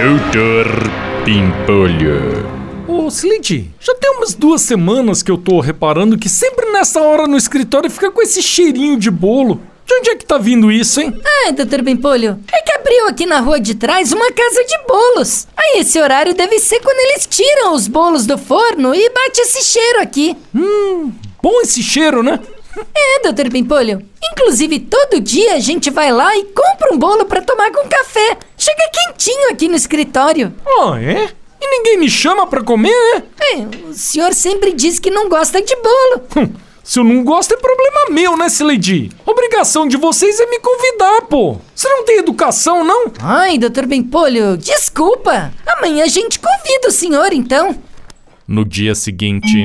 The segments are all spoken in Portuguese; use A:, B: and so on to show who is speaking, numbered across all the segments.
A: Doutor Pimpolho.
B: Ô, Slade, já tem umas duas semanas que eu tô reparando que sempre nessa hora no escritório fica com esse cheirinho de bolo. De onde é que tá vindo isso, hein?
C: Ah, doutor Bempolho, é que abriu aqui na rua de trás uma casa de bolos. Aí esse horário deve ser quando eles tiram os bolos do forno e bate esse cheiro aqui.
B: Hum, bom esse cheiro, né?
C: É, doutor Pimpolho. Inclusive, todo dia a gente vai lá e compra um bolo pra tomar com café. Chega quentinho aqui no escritório.
B: Ah, é? E ninguém me chama pra comer, é?
C: É, o senhor sempre diz que não gosta de bolo.
B: Hum, se eu não gosto é problema meu, né, Slade? Obrigação de vocês é me convidar, pô. Você não tem educação, não?
C: Ai, doutor Bempolho, desculpa. Amanhã a gente convida o senhor, então.
A: No dia seguinte.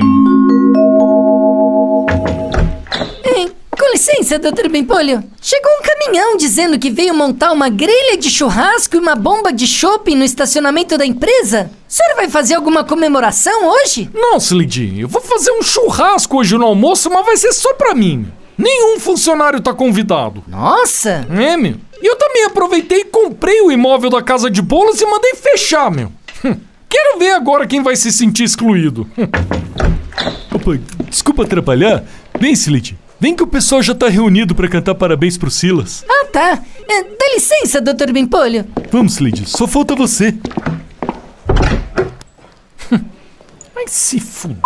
C: Licença, doutor Bempolho. Chegou um caminhão dizendo que veio montar uma grelha de churrasco e uma bomba de shopping no estacionamento da empresa. O senhor vai fazer alguma comemoração hoje?
B: Não, Slade, eu vou fazer um churrasco hoje no almoço, mas vai ser só pra mim. Nenhum funcionário tá convidado.
C: Nossa!
B: É, meu. E eu também aproveitei e comprei o imóvel da casa de bolas e mandei fechar, meu. Hum, Quero ver agora quem vai se sentir excluído. Hum.
D: Opa, desculpa atrapalhar. Vem, Slade. Vem que o pessoal já tá reunido pra cantar parabéns pro Silas.
C: Ah, tá. É, dá licença, doutor Bempolho.
D: Vamos, Slade. Só falta você.
B: Ai, se fuder.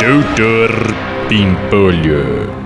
A: Doutor Pimpolho.